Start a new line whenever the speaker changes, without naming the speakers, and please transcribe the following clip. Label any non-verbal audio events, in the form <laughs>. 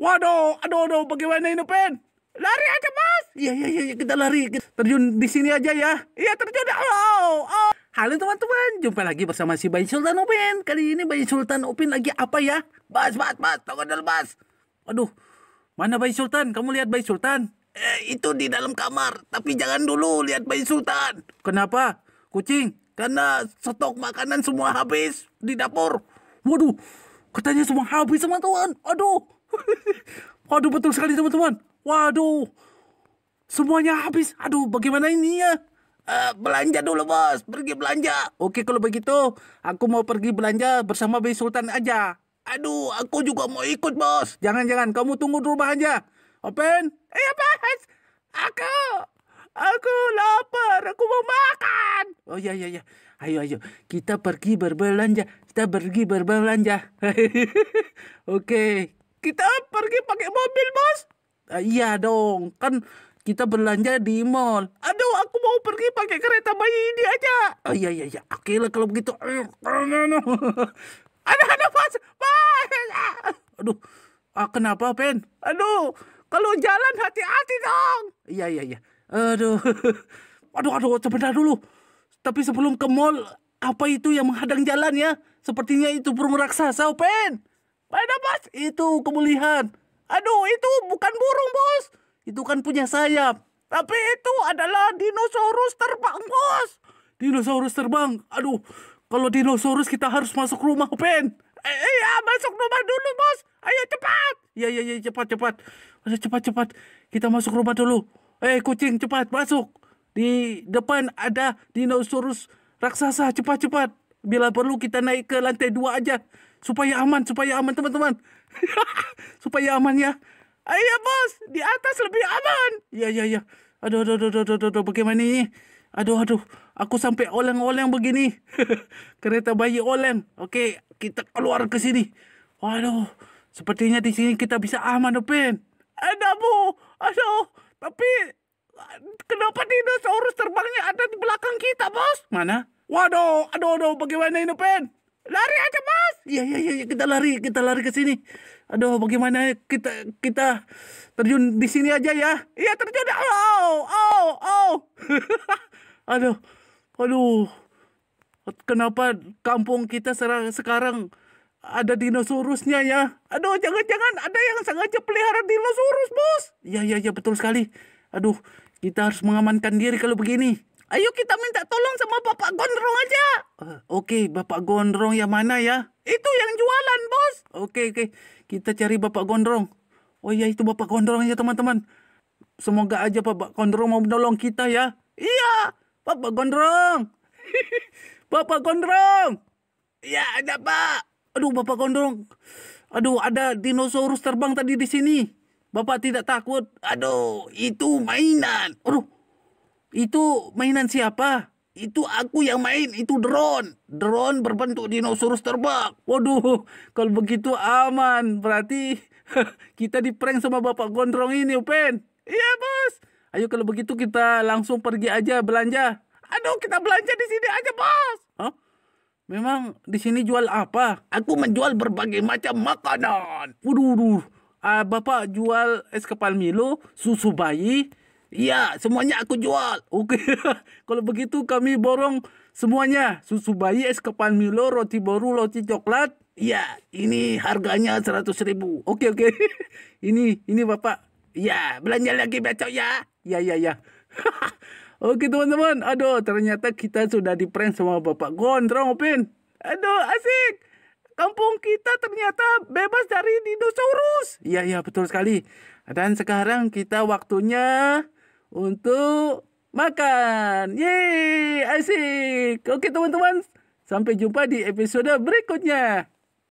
Waduh, aduh, aduh, bagaimana ini, Pen? Lari aja, Bos. Iya, iya, iya, kita lari. Terjun di sini aja ya. Iya, terjun. Oh, oh. Halo teman-teman, jumpa lagi bersama si Bayi Sultan Upin. Kali ini Bayi Sultan Upin lagi apa ya? Bas, bas, bas, tunggu dulu, bas. Aduh, mana Bayi Sultan? Kamu lihat Bayi Sultan? Eh, itu di dalam kamar. Tapi jangan dulu lihat Bayi Sultan. Kenapa? Kucing? Karena stok makanan semua habis di dapur. Waduh, katanya semua habis teman-teman. Aduh. Waduh, betul sekali teman-teman. Waduh. Semuanya habis. Aduh, bagaimana ini ya? Eh, belanja dulu bos, pergi belanja. Oke kalau begitu, aku mau pergi belanja bersama Bayi Sultan aja. Aduh, aku juga mau ikut bos. Jangan-jangan, kamu tunggu di rumah aja. Open? Iya bos. Aku, aku lapar, aku mau makan. Oh iya iya iya. Ayo ayo, kita pergi berbelanja. Kita pergi berbelanja. <laughs> Oke, kita pergi pakai mobil bos. Ah, iya dong, kan kita belanja di mall. Aduh, aku mau pergi pakai kereta bayi ini aja. Oh iya iya iya. Oke lah kalau begitu. Aduh, aduh, pas. Aduh, ah, kenapa, Pen? Aduh, kalau jalan hati-hati dong. Iya iya iya. Aduh, <laughs> aduh, aduh, sebentar dulu. Tapi sebelum ke mall, apa itu yang menghadang jalan ya? Sepertinya itu burung raksasa, Pen. Mana, Bos? Itu kemuliaan. Aduh, itu bukan burung, Bos. Itu kan punya sayap. Tapi itu adalah dinosaurus terbang, bos. Dinosaurus terbang. Aduh, kalau dinosaurus kita harus masuk rumah, Pen. Eh, iya, masuk rumah dulu, bos. Ayo cepat. Iya, iya, iya, cepat, cepat. Ayo, cepat, cepat. Kita masuk rumah dulu. Eh, kucing, cepat masuk. Di depan ada dinosaurus raksasa. Cepat, cepat. Bila perlu kita naik ke lantai dua aja. Supaya aman, supaya aman, teman-teman. <laughs> supaya aman ya. Ayo bos, di atas lebih aman. Iya, iya, iya. Aduh, aduh, aduh, aduh, aduh, aduh, bagaimana ini? Aduh, aduh, aku sampai oleng-oleng begini. <laughs> Kereta bayi oleng. Oke, kita keluar ke sini. Waduh, sepertinya di sini kita bisa aman, Upin. Ada, Bu. Aduh, tapi kenapa dinosaurus terbangnya ada di belakang kita, bos? Mana? Waduh, aduh, aduh, bagaimana ini, Upin? Lari aja, bos. Iya, iya, iya, kita lari, kita lari ke sini. Aduh, bagaimana kita kita terjun di sini aja ya? Iya, terjun. Oh, oh, oh. <laughs> aduh, aduh. Kenapa kampung kita sekarang ada dinosaurusnya ya? Aduh, jangan-jangan ada yang sengaja pelihara dinosaurus, bos. Iya, iya, iya, betul sekali. Aduh, kita harus mengamankan diri kalau begini. Ayo kita minta tolong sama Bapak Gondrong aja. Uh, Oke, okay, Bapak Gondrong yang mana ya? Itu yang jualan, bos. Oke, okay, oke. Okay. Kita cari Bapak Gondrong. Oh iya, itu Bapak Gondrong ya, teman-teman. Semoga aja Bapak Gondrong mau menolong kita ya. Iya, Bapak Gondrong. <laughs> Bapak Gondrong. Iya, ada Pak. Aduh, Bapak Gondrong. Aduh, ada dinosaurus terbang tadi di sini. Bapak tidak takut. Aduh, itu mainan. Aduh, itu mainan siapa? Itu aku yang main, itu drone. Drone berbentuk dinosaurus terbang. Waduh, kalau begitu aman. Berarti <laughs> kita di prank sama Bapak Gondrong ini, Upen. Iya, Bos. Ayo kalau begitu kita langsung pergi aja belanja. Aduh, kita belanja di sini aja, Bos. Hah? Memang di sini jual apa? Aku menjual berbagai macam makanan. Waduh, waduh. Uh, Bapak jual es kepal Milo, susu bayi, Iya, semuanya aku jual. <laughs> Oke, kalau begitu kami borong semuanya. Susu bayi, es kepal Milo, roti boru, roti coklat. Iya, ini harganya seratus ribu. Oke, oke. <laughs> ini, ini Bapak. Iya, belanja lagi besok ya. Iya, iya, iya. <laughs> oke, teman-teman. Aduh, ternyata kita sudah di prank sama Bapak Gondrong, Opin. Aduh, asik. Kampung kita ternyata bebas dari dinosaurus. Iya, iya, betul sekali. Dan sekarang kita waktunya untuk makan. Yeay, asik. Oke teman-teman, sampai jumpa di episode berikutnya.